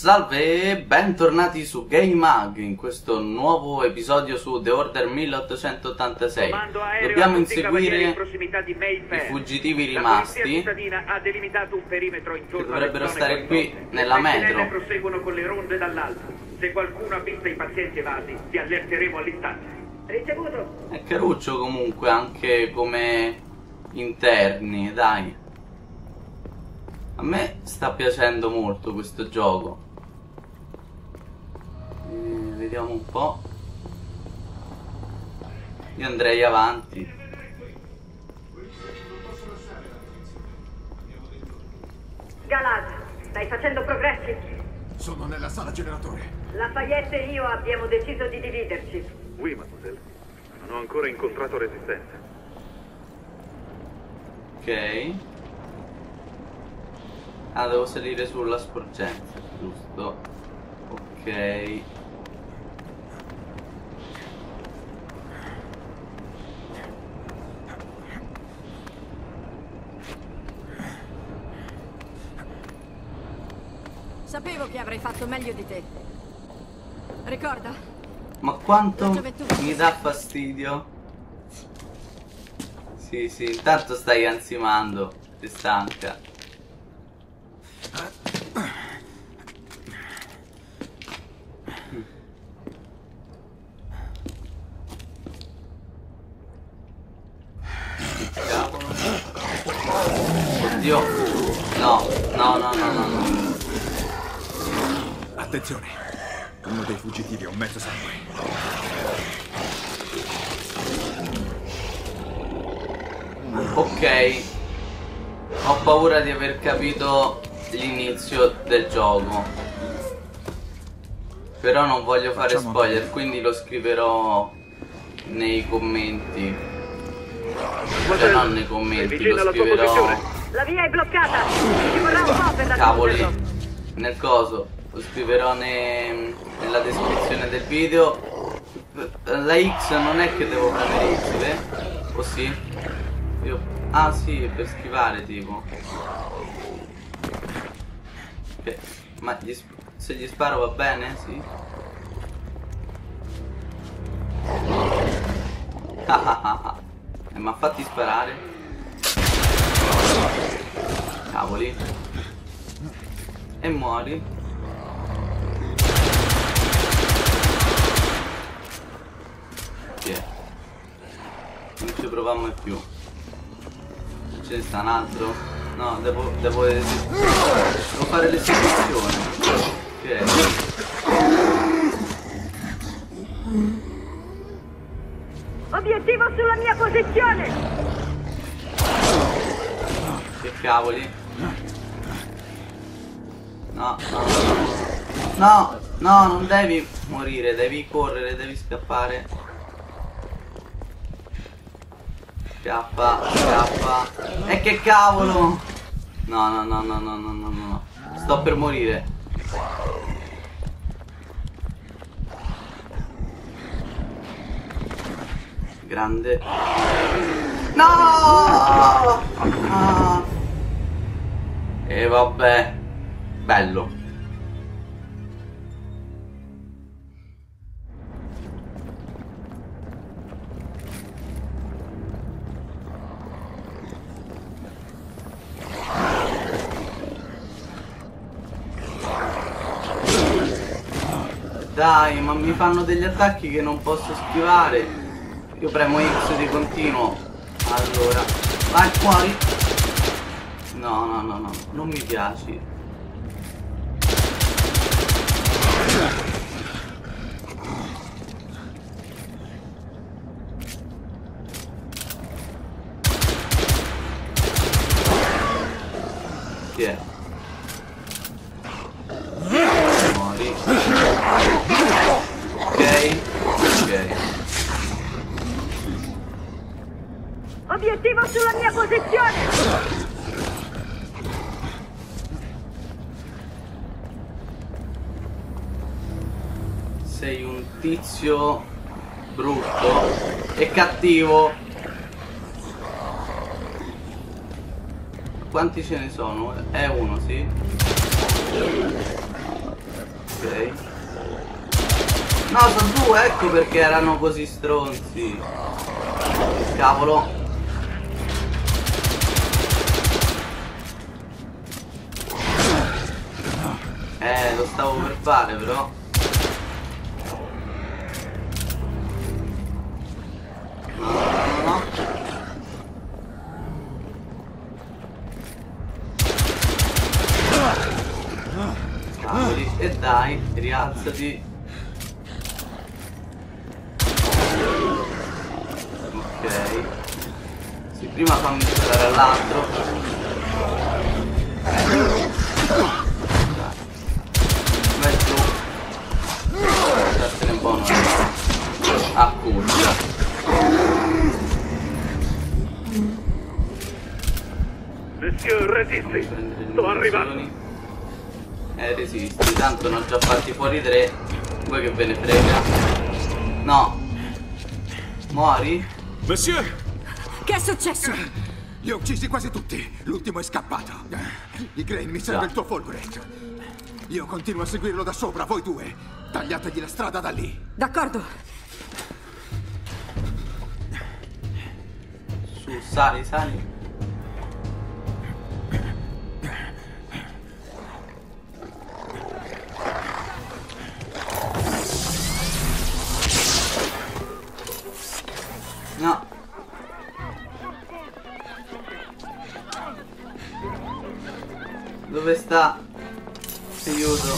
Salve e bentornati su Game Mag in questo nuovo episodio su The Order 1886. Dobbiamo inseguire i fuggitivi rimasti che dovrebbero stare qui nella metro. proseguono con le ronde dall'alto. Se qualcuno ha visto i pazienti evasi, ti allerteremo all'istante. Ricevuto. È caruccio comunque anche come interni, dai. A me sta piacendo molto questo gioco. Eh, vediamo un po'. Io andrei avanti. Galad, stai facendo progressi? Sono nella sala generatore. Lafayette e io abbiamo deciso di dividerci. Oui, mademoiselle. Non ho ancora incontrato resistenza. Ok. Ah, devo salire sulla sporgenza, giusto? Ok. Sapevo che avrei fatto meglio di te. Ricorda? Ma quanto mi dà fastidio? Sì, sì, intanto stai ansimando, ti stanca. Cavolo. Oddio. No, no, no, no, no, no. Attenzione. Uno dei fuggitivi è un mezzo sangue. Ok. Ho paura di aver capito l'inizio del gioco. Però non voglio fare Facciamo spoiler, quindi lo scriverò nei commenti. Cioè non nei commenti, lo scriverò? La via è bloccata. Ci vorrà un po' per cavoli raggiungerlo. nel coso. Lo scriverò ne- nella descrizione del video. La X non è che devo premere X, eh? O sì? Io... Ah sì, per schivare tipo. Ok, Ma gli se gli sparo va bene? Sì. Ah ah ah ah. Eh, ma fatti sparare. Cavoli. E muori. Chi è? Ci proviamo più. Ce ne sta un altro? No, devo. devo. es- Devo fare l'esecuzione. Ok. Obiettivo sulla mia posizione. Che cavoli? No, no. No, no, non devi morire, devi correre, devi scappare. Scappa, scappa. E che cavolo! No, no, no, no, no, no, no, no. Sto per morire. Grande. No! Ah. E vabbè. Bello. Dai, ma mi fanno degli attacchi che non posso schivare. Io premo X di continuo. Allora, vai fuori. No, no, no, no, non mi piaci. Chi è? Muori. Ok, ok. Obiettivo sulla mia posizione. Sei un tizio brutto e cattivo. Quanti ce ne sono? È uno, sì. Ok. No, sono due, ecco perché erano così stronzi. Cavolo. Eh, lo stavo per fare però. No, no, no, no. Cavoli, e dai, rialzati. Ok. Sì, prima fammi sparare all'altro. Su. Lasciatene buono. A cuccia. Monsieur, resisti! Sto arrivando! Eh, resisti, tanto ne ho già fatti fuori tre. Voi che ve ne frega? No. Muori? Monsieur! Che è successo? Li ho uccisi quasi tutti. L'ultimo è scappato. I Grain mi serve il tuo Fulgurate. Io continuo a seguirlo da sopra, voi due. Tagliategli la strada da lì. D'accordo. Su, sali, sali. Sta? Aiuto.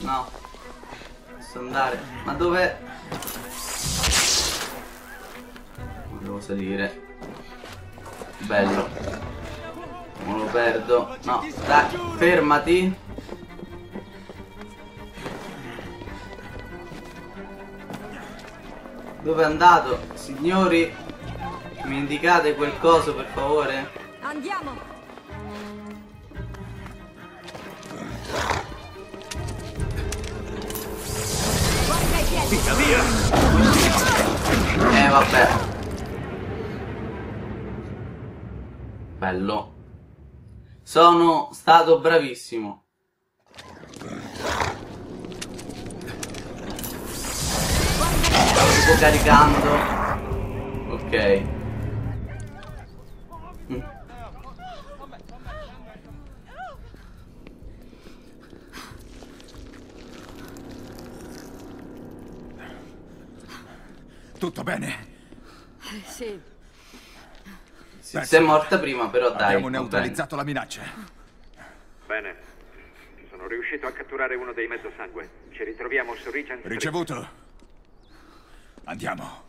No. Posso andare. Ma dove? Devo salire. Bello. Non lo perdo. No, dai, fermati. Dove è andato? Signori, mi indicate qualcosa per favore? Andiamo. I piedi. Eh vabbè. Bello. Sono stato bravissimo. Stavo tipo caricando. Ok. Tutto bene? Sì. Sì, Beh, sei sì. morta prima, però dai. Abbiamo va bene. neutralizzato la minaccia. Bene. Sono riuscito a catturare uno dei mezzosangue. Ci ritroviamo su Regent Street. Ricevuto. Andiamo.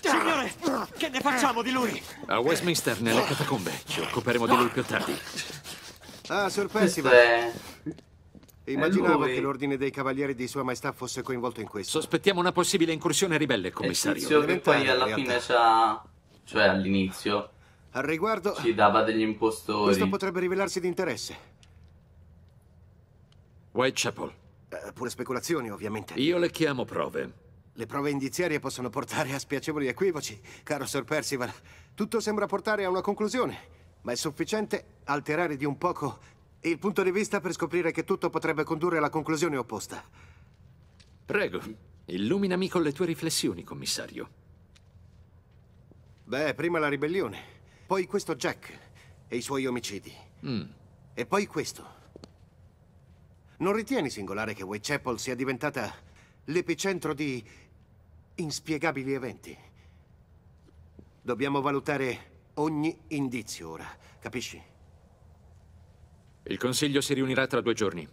Signore, che ne facciamo di lui? A Westminster, nelle catacombe. Ci occuperemo di lui più tardi. Ah, Percival. è... Immaginavo che l'ordine dei cavalieri di Sua Maestà fosse coinvolto in questo. Sospettiamo una possibile incursione ribelle, il commissario. tizio che poi alla in fine c'ha... Cioè all'inizio Al riguardo, ci dava degli impostori. questo potrebbe rivelarsi di interesse. Whitechapel. Eh, pure speculazioni, ovviamente. Io le chiamo prove. Le prove indiziarie possono portare a spiacevoli equivoci, caro Sir Percival. Tutto sembra portare a una conclusione, ma è sufficiente alterare di un poco il punto di vista per scoprire che tutto potrebbe condurre alla conclusione opposta. Prego, illuminami con le tue riflessioni, commissario. Beh, prima la ribellione, poi questo Jack e i suoi omicidi. Mm. E poi questo. Non ritieni singolare che Whitechapel sia diventata l'epicentro di inspiegabili eventi? Dobbiamo valutare ogni indizio ora, capisci? Il consiglio si riunirà tra due giorni.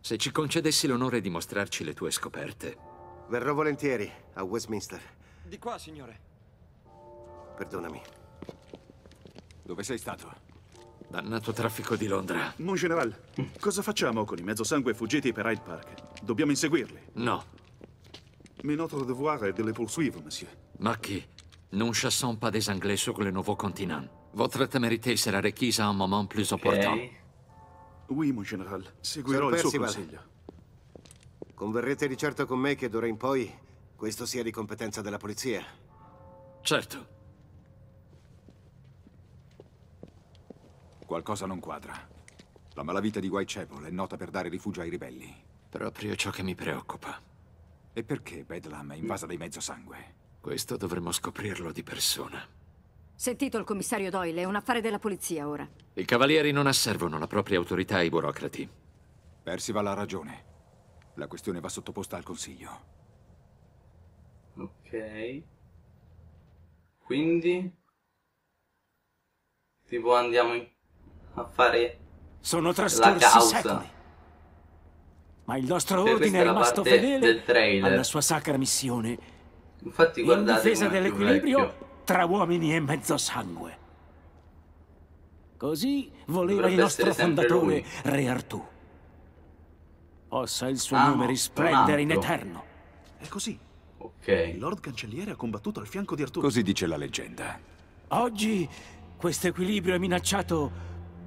Se ci concedessi l'onore di mostrarci le tue scoperte. Verrò volentieri a Westminster. Di qua, signore. Perdonami. Dove sei stato? Dannato traffico di Londra. Mon general, cosa facciamo con i mezzosangue fuggiti per Hyde Park? Dobbiamo inseguirli. No, Mais notre devoir est de les poursuivre, monsieur. Marquis, nous chassons pas des Anglais sur le nouveau continent. Votre témérité sera requise à un moment plus opportun. Ok. Oui, mon général. Seguirò Sir il suo consiglio. Converrete di certo con me che d'ora in poi questo sia di competenza della polizia. Certo. Qualcosa non quadra. La malavita di Whitechapel è nota per dare rifugio ai ribelli. Proprio ciò che mi preoccupa. E perché Bedlam è invasa dai mezzosangue? Questo dovremmo scoprirlo di persona. Sentito il commissario Doyle, è un affare della polizia ora. I cavalieri non asservono la propria autorità ai burocrati. Percival ha ragione. La questione va sottoposta al consiglio. Ok. Quindi... Tipo andiamo in- a fare Sono trascorsi secoli. Ma il nostro Cioè, ordine è rimasto fedele alla sua sacra missione. Infatti in guardate difesa com'è più dell'equilibrio tra uomini e mezzosangue. Così voleva Dovrebbe il nostro fondatore, lui. Re Artù. Possa il suo Ah, nome no, risplendere in eterno. È così. Ok. Il Lord Cancelliere ha combattuto al fianco di Arturo. Così dice la leggenda. Oggi questo equilibrio è minacciato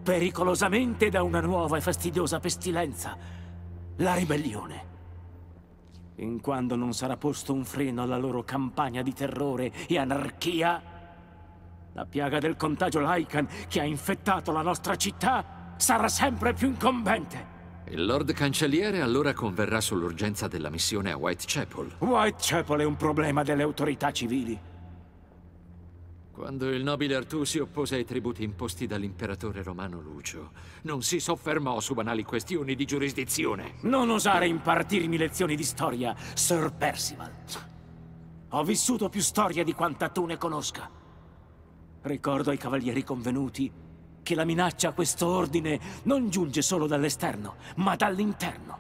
pericolosamente da una nuova e fastidiosa pestilenza, la ribellione. In quando non sarà posto un freno alla loro campagna di terrore e anarchia, la piaga del contagio Lycan che ha infettato la nostra città sarà sempre più incombente. Il Lord Cancelliere allora converrà sull'urgenza della missione a Whitechapel. Whitechapel è un problema delle autorità civili. Quando il nobile Artù si oppose ai tributi imposti dall'imperatore romano Lucio, non si soffermò su banali questioni di giurisdizione. Non osare impartirmi lezioni di storia, Sir Percival. Ho vissuto più storia di quanta tu ne conosca. Ricordo ai cavalieri convenuti che la minaccia a questo ordine non giunge solo dall'esterno, ma dall'interno.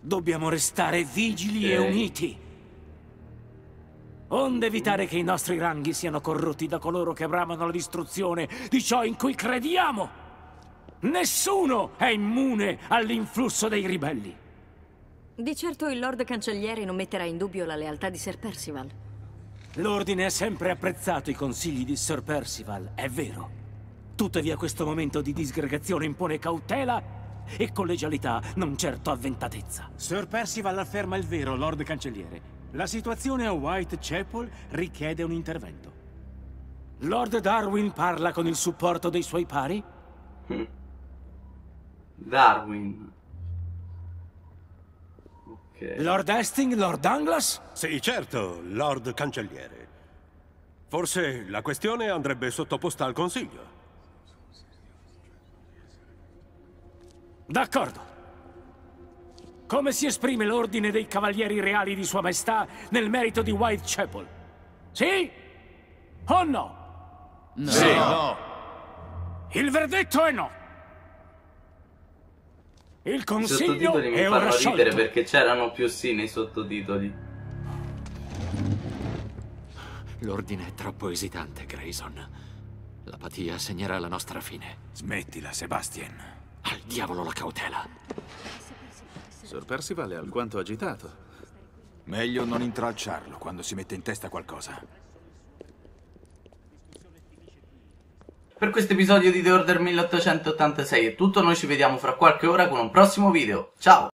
Dobbiamo restare vigili e Ok. uniti. Onde evitare che i nostri ranghi siano corrotti da coloro che bramano la distruzione di ciò in cui crediamo. Nessuno è immune all'influsso dei ribelli. Di certo il Lord Cancelliere non metterà in dubbio la lealtà di Sir Percival. L'ordine ha sempre apprezzato i consigli di Sir Percival, è vero. Tuttavia questo momento di disgregazione impone cautela e collegialità, non certo avventatezza. Sir Percival afferma il vero, Lord Cancelliere. La situazione a Whitechapel richiede un intervento. Lord Darwin parla con il supporto dei suoi pari? Darwin. Ok. Lord Hastings, Lord Anglas? Sì, certo, Lord Cancelliere. Forse la questione andrebbe sottoposta al Consiglio. D'accordo. Come si esprime l'ordine dei Cavalieri Reali di Sua Maestà nel merito di Whitechapel? Sì? O no? No. Sì. No. Il verdetto è no. Il I Consiglio mi è ora fanno ridere sciolto. perché c'erano più sì nei sottotitoli. L'ordine è troppo esitante, Grayson. L'apatia segnerà la nostra fine. Smettila, Sebastian. Al diavolo la cautela. Sir Percival è alquanto agitato. Meglio non intralciarlo quando si mette in testa qualcosa. Per questo episodio di The Order 1886 è tutto, noi ci vediamo fra qualche ora con un prossimo video. Ciao!